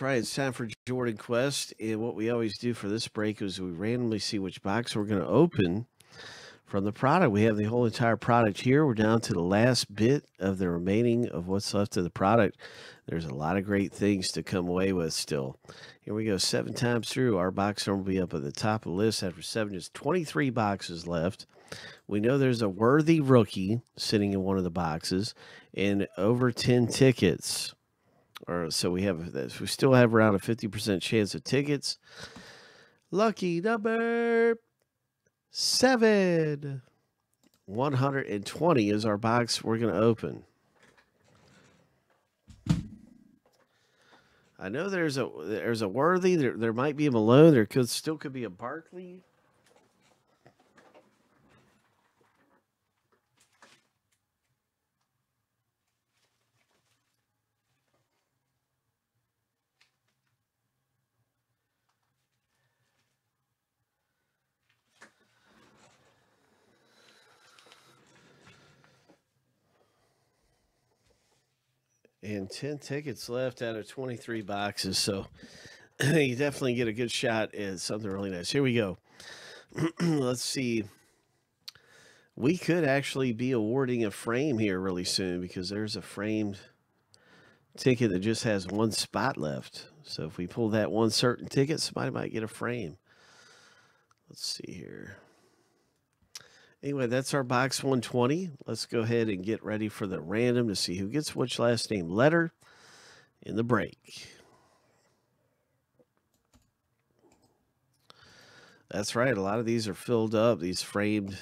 right, it's time for Jordan Quest. And what we always do for this break is we randomly see which box we're going to open from the product. We have the whole entire product here. We're down to the last bit of the remaining of what's left of the product. There's a lot of great things to come away with still. Here we go, seven times through. Our box number will be up at the top of the list after seven. There's 23 boxes left. We know there's a Worthy rookie sitting in one of the boxes and over 10 tickets. Or so we have this. We still have around a 50% chance of tickets. Lucky number seven. 120 is our box we're going to open. I know there's a there's a Worthy there there might be a Malone there could still could be a Barkley and 10 tickets left out of 23 boxes. So you definitely get a good shot at something really nice. Here we go. Let's see. We could actually be awarding a frame here really soon because there's a framed ticket that just has one spot left. So if we pull that one certain ticket, somebody might get a frame. Let's see here. Anyway, that's our box 120. Let's go ahead and get ready for the random to see who gets which last name letter in the break. That's right. A lot of these are filled up. These framed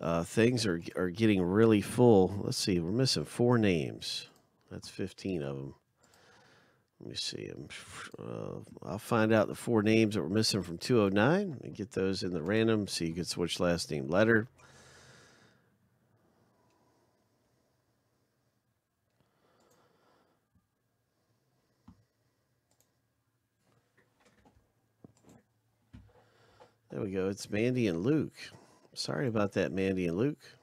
uh, things are, are getting really full. Let's see. We're missing four names. That's 15 of them. Let me see. Uh, I'll find out the four names that were missing from 209 and get those in the random so you can switch last name letter. There we go. It's Mandy and Luke. Sorry about that, Mandy and Luke.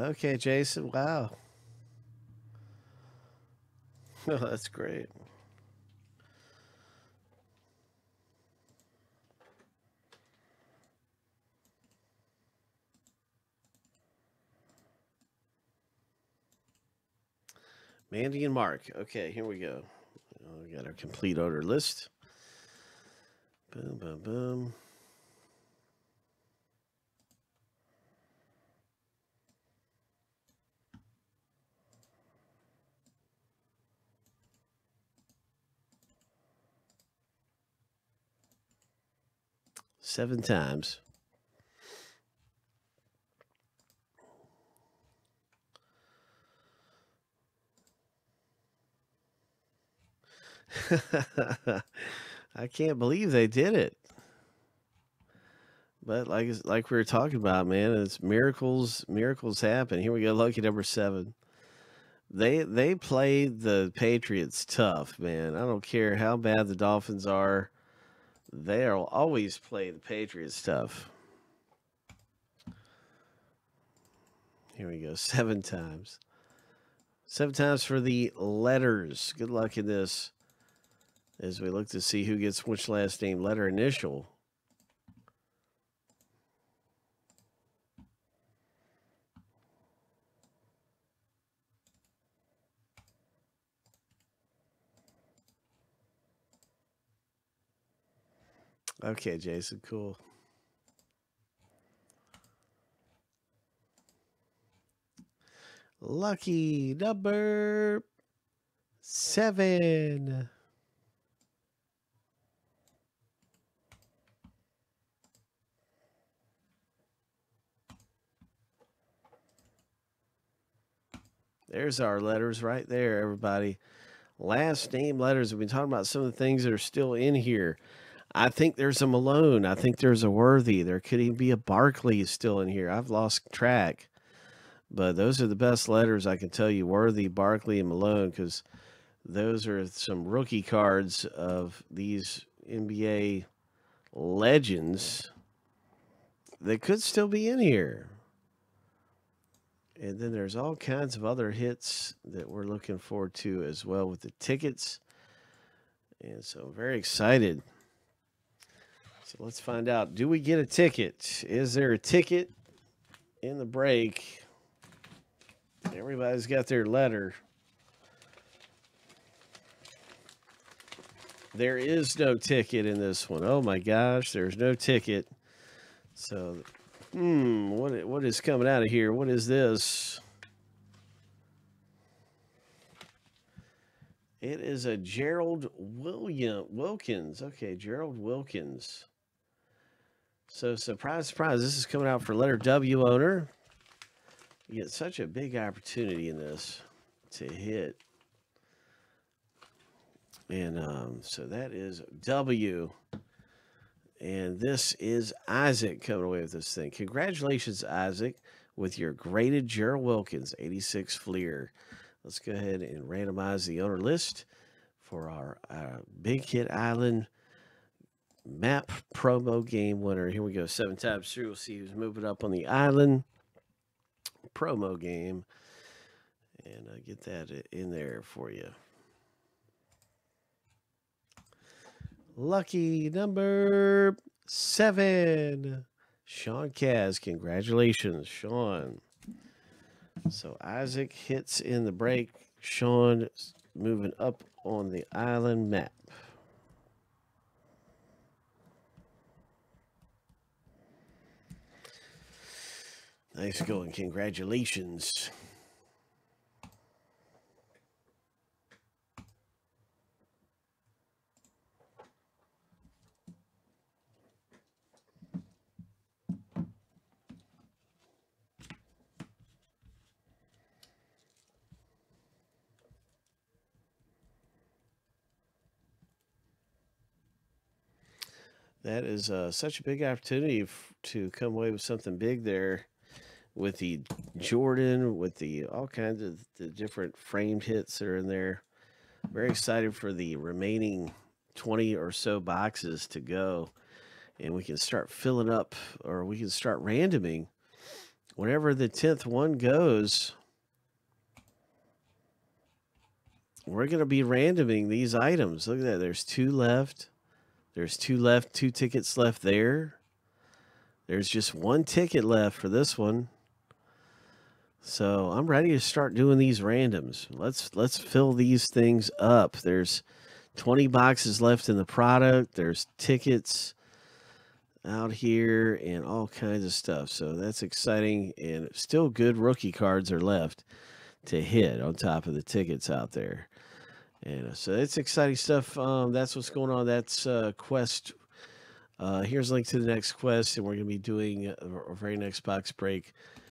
Okay, Jason. Wow. Oh, that's great. Mandy and Mark. Okay, here we go. Oh, we got our complete order list. Boom, boom, boom. Seven times. I can't believe they did it. But like like we were talking about, man, it's miracles. Miracles happen. Here we go. Lucky number seven. They they played the Patriots tough, man. I don't care how bad the Dolphins are they'll always play the Patriots stuff. Here we go. Seven times. Seven times for the letters. Good luck in this as we look to see who gets which last name letter initial. Okay, Jason, cool. Lucky number seven. There's our letters right there, everybody. Last name letters. We've been talking about some of the things that are still in here. I think there's a Malone. I think there's a Worthy. There could even be a Barkley still in here. I've lost track. But those are the best letters I can tell you Worthy, Barkley, and Malone because those are some rookie cards of these NBA legends that could still be in here. And then there's all kinds of other hits that we're looking forward to as well with the tickets. And so I'm very excited. So let's find out. Do we get a ticket? Is there a ticket in the break? Everybody's got their letter. There is no ticket in this one. Oh my gosh, there's no ticket. So, hmm, what what is coming out of here? What is this? It is a Gerald William Wilkins. Okay, Gerald Wilkins. So surprise, surprise, this is coming out for letter W owner. You get such a big opportunity in this to hit. And um, so that is W. And this is Isaac coming away with this thing. Congratulations, Isaac, with your graded Gerald Wilkins 86 Fleer. Let's go ahead and randomize the owner list for our uh, Big Hit Island map promo game winner. Here we go, seven times through. We'll see who's moving up on the island promo game. And uh, get that in there for you. Lucky number seven, Sean Kaz. Congratulations, Sean. So Isaac hits in the break. Sean moving up on the island map. Nice going. Congratulations. That is uh, such a big opportunity f- to come away with something big there with the Jordan, with the all kinds of the different framed hits that are in there. Very excited for the remaining 20 or so boxes to go. And we can start filling up or we can start randoming. Whenever the 10th one goes, we're going to be randoming these items. Look at that. There's two left. There's two left, two tickets left there. There's just one ticket left for this one. So I'm ready to start doing these randoms. Let's let's fill these things up. There's 20 boxes left in the product. There's tickets out here and all kinds of stuff. So that's exciting and still good rookie cards are left to hit on top of the tickets out there. And uh, so it's exciting stuff. Um, that's what's going on. That's uh, Quest. Uh, here's a link to the next quest, and we're going to be doing uh, our very next box break